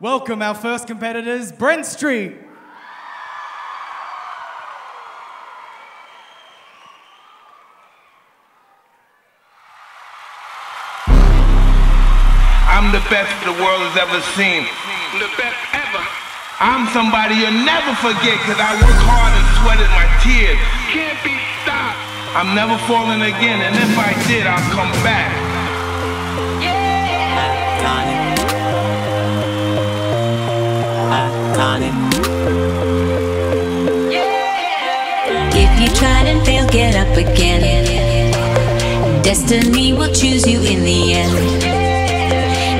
Welcome our first competitors, Brent Street. I'm the best the world has ever seen. The best ever. I'm somebody you'll never forget because I work hard and sweated my tears. Can't be stopped. I'm never falling again, and if I did, I'll come back. If you tried and failed, get up again. Destiny will choose you in the end.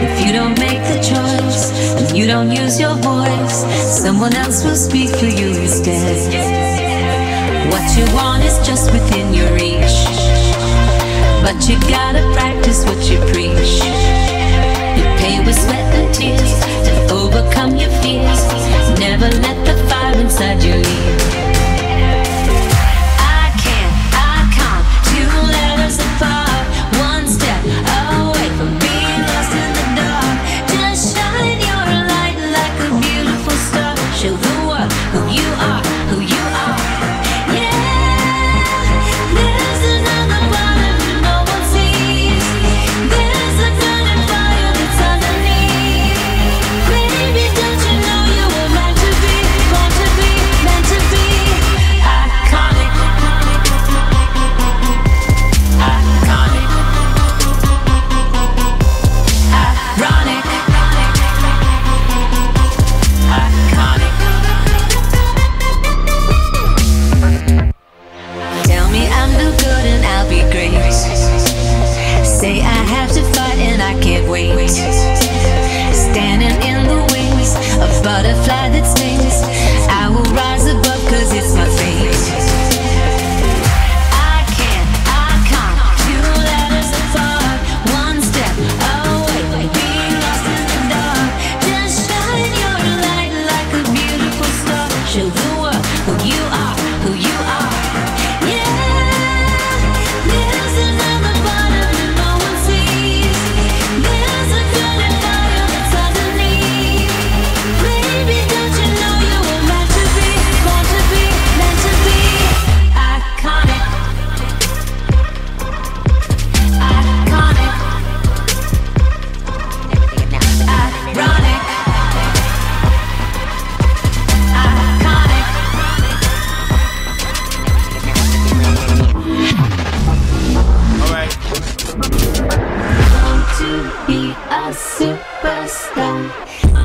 If you don't make the choice and you don't use your voice, someone else will speak for you instead. What you want is just within your reach, but you gotta practice what you preach.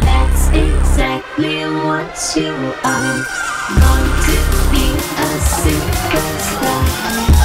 That's exactly what you are. Want to be a superstar.